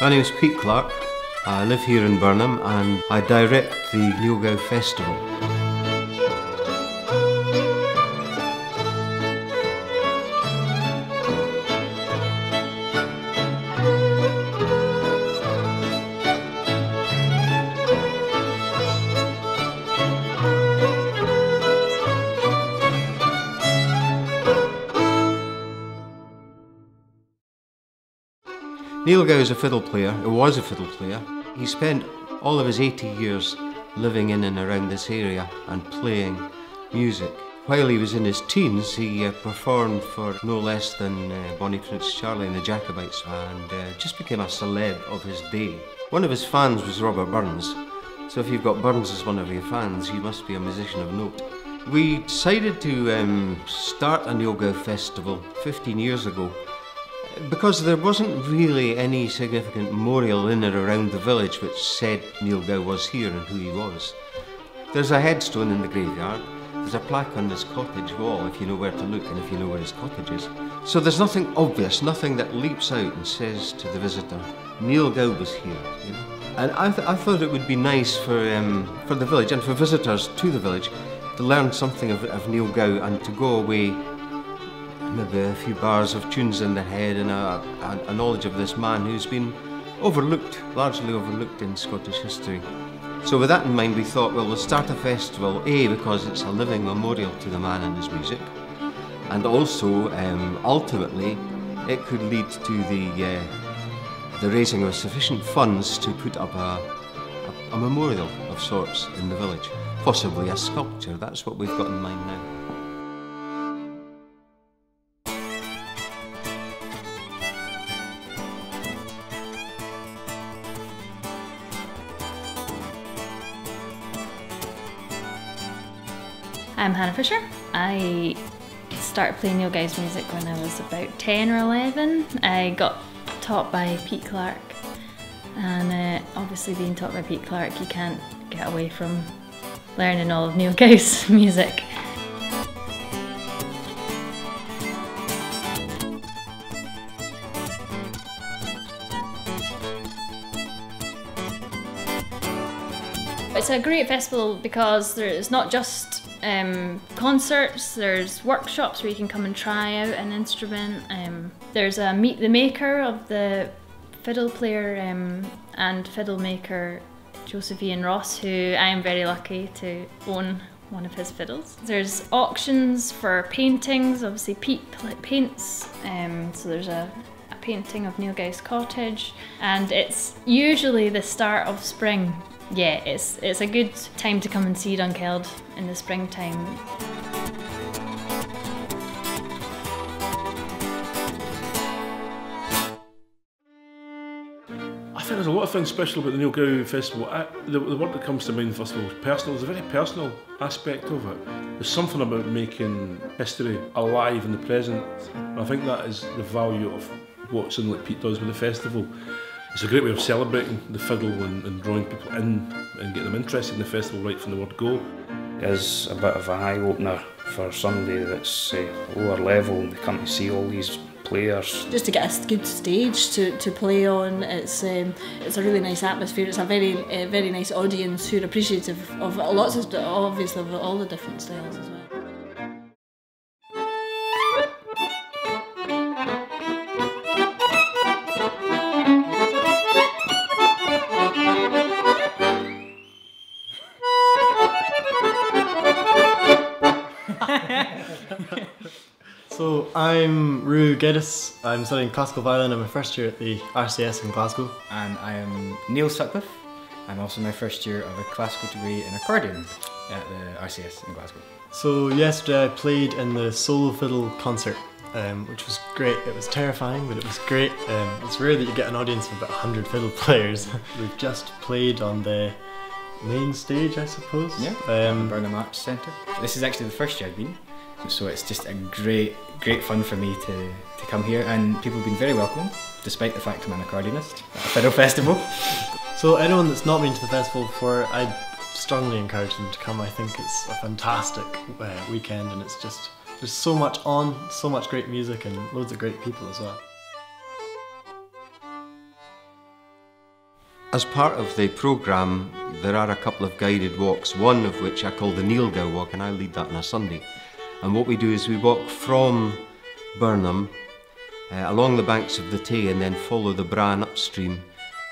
My name is Pete Clark. I live here in Birnam and I direct the Niel Gow Festival. Niel Gow is a fiddle player, or was a fiddle player. He spent all of his 80 years living in and around this area and playing music. While he was in his teens, he uh, performed for no less than uh, Bonnie Prince Charlie and the Jacobites and uh, just became a celeb of his day. One of his fans was Robert Burns, so if you've got Burns as one of your fans, you must be a musician of note. We decided to um, start a Niel Gow festival 15 years ago because there wasn't really any significant memorial in or around the village which said Niel Niel Gow was here and who he was. There's a headstone in the graveyard. There's a plaque on his cottage wall if you know where to look and if you know where his cottage is. So there's nothing obvious, nothing that leaps out and says to the visitor, Niel Niel Gow was here. You know? And I, th I thought it would be nice for, um, for the village and for visitors to the village to learn something of, of Niel Gow and to go away maybe a few bars of tunes in their head and a, a, a knowledge of this man who's been overlooked, largely overlooked in Scottish history. So with that in mind we thought, well, we'll start a festival, A, because it's a living memorial to the man and his music, and also, um, ultimately, it could lead to the, uh, the raising of sufficient funds to put up a, a, a memorial of sorts in the village. Possibly a sculpture, that's what we've got in mind now. I'm Hannah Fisher. I started playing Niel Gow's music when I was about 10 or 11. I got taught by Pete Clark, and uh, obviously, being taught by Pete Clark, you can't get away from learning all of Niel Niel Gow's music. It's a great festival because there's not just um, concerts, there's workshops where you can come and try out an instrument. Um, there's a meet the maker of the fiddle player um, and fiddle maker Josephine Ross, who I am very lucky to own one of his fiddles. There's auctions for paintings, obviously Pete paints, um, so there's a, painting of Niel Niel Gow's cottage, and it's usually the start of spring yeah, it's it's a good time to come and see Dunkeld in the springtime. I think there's a lot of things special about the Niel Gow Festival. I, the, the word that comes to mind, first of all, is personal. There's a very personal aspect of it. There's something about making history alive in the present. And I think that is the value of what something like Pete does with the festival. It's a great way of celebrating the fiddle and, and drawing people in and getting them interested in the festival right from the word go. It is a bit of an eye opener for somebody that's uh, lower level and they come to see all these players. Just to get a good stage to, to play on, it's um, it's a really nice atmosphere. It's a very uh, very nice audience who are appreciative of lots of obviously of all the different styles as well. So I'm Rue Geddes. I'm studying classical violin. I'm my first year at the RCS in Glasgow. And I am Neil Sutcliffe. I'm also my first year of a classical degree in accordion at the RCS in Glasgow. So yesterday I played in the solo fiddle concert, um, which was great. It was terrifying, but it was great. Um, it's rare that you get an audience of about 100 fiddle players. We've just played on the main stage, I suppose. Yeah, um, Birnam Arts Centre. This is actually the first year I've been, so it's just a great, great fun for me to, to come here, and people have been very welcome, despite the fact I'm an accordionist at a fiddle festival. So anyone that's not been to the festival before, I strongly encourage them to come. I think it's a fantastic uh, weekend, and it's just there's so much on, so much great music, and loads of great people as well. As part of the programme, there are a couple of guided walks, one of which I call the Niel Gow Walk, and I lead that on a Sunday. And what we do is we walk from Birnam uh, along the banks of the Tay and then follow the Braan upstream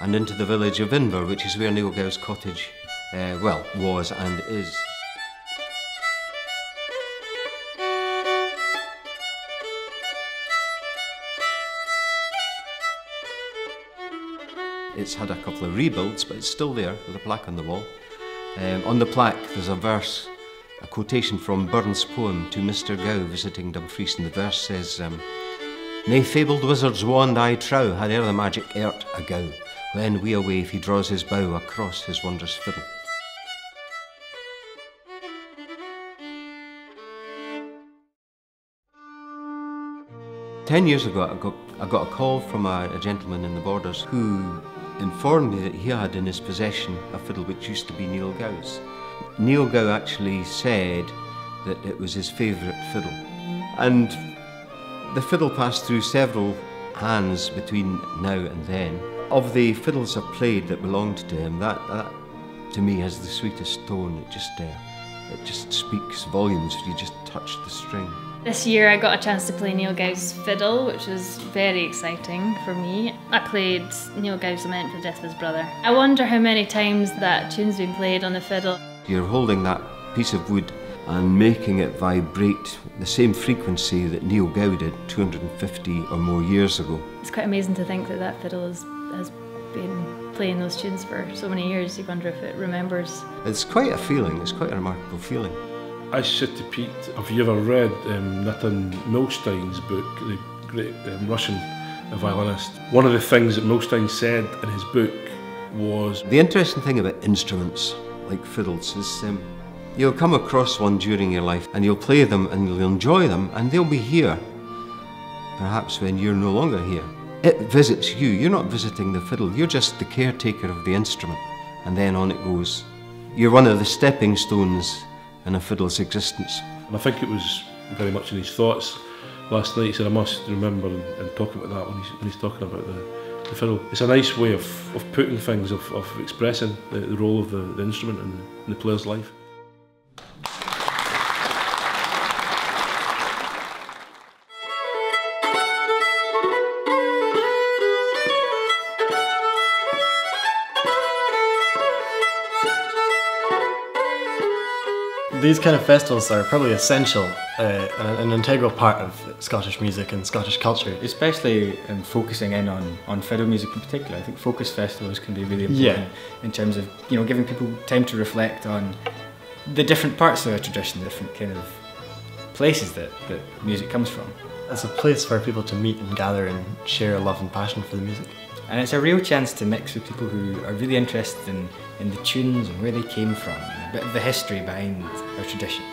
and into the village of Inver, which is where Niel Gow's cottage, uh, well, was and is. It's had a couple of rebuilds, but it's still there with a plaque on the wall. Um, on the plaque, there's a verse, a quotation from Burns' poem to Mr. Gow visiting Dumfries, and the verse says, um, Nay fabled wizard's wand I trow had e'er the magic ert a go, when we away if he draws his bow across his wondrous fiddle. Ten years ago, I got, I got a call from a, a gentleman in the Borders who informed me that he had in his possession a fiddle which used to be Niel Gow's. Niel Gow actually said that it was his favourite fiddle. And the fiddle passed through several hands between now and then. Of the fiddles I've played that belonged to him, that, that to me has the sweetest tone. It just, uh, it just speaks volumes if you just touch the string. This year I got a chance to play Niel Gow's fiddle, which was very exciting for me. I played Niel Gow's Lament for the Death of his brother. I wonder how many times that tune's been played on the fiddle. You're holding that piece of wood and making it vibrate the same frequency that Niel Gow did 250 or more years ago. It's quite amazing to think that that fiddle has, has been playing those tunes for so many years. You wonder if it remembers. It's quite a feeling, it's quite a remarkable feeling. I said to Pete, have you ever read um, Nathan Milstein's book, the great um, Russian violinist? One of the things that Milstein said in his book was The interesting thing about instruments like fiddles is um, you'll come across one during your life and you'll play them and you'll enjoy them and they'll be here, perhaps when you're no longer here. It visits you, you're not visiting the fiddle, you're just the caretaker of the instrument, and then on it goes. You're one of the stepping stones in a fiddle's existence. And I think it was very much in his thoughts last night. He said, I must remember and, and talk about that when he's, when he's talking about the, the fiddle. It's a nice way of, of putting things, of, of expressing the, the role of the, the instrument in, in the player's life. These kind of festivals are probably essential, uh, an integral part of Scottish music and Scottish culture. Especially um, focusing in on, on fiddle music in particular. I think focus festivals can be really important Yeah. in terms of you know giving people time to reflect on the different parts of a tradition, the different kind of places that, that music comes from. It's a place for people to meet and gather and share a love and passion for the music. And it's a real chance to mix with people who are really interested in, in the tunes and where they came from, and a bit of the history behind our tradition.